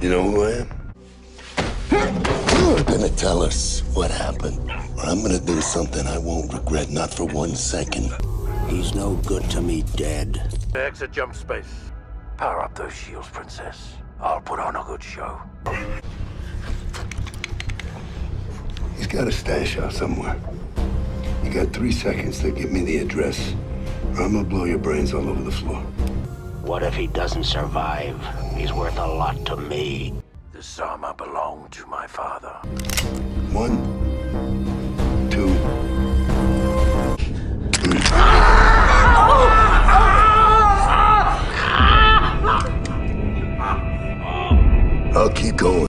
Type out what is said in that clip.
You know who I am? You're gonna tell us what happened. Or I'm gonna do something I won't regret, not for one second. He's no good to me dead. Exit jump space. Power up those shields, Princess. I'll put on a good show. He's got a stash out somewhere. You got three seconds to give me the address, or I'm gonna blow your brains all over the floor. What if he doesn't survive? He's worth a lot to me. The armor belonged to my father. One, two, three. I'll keep going.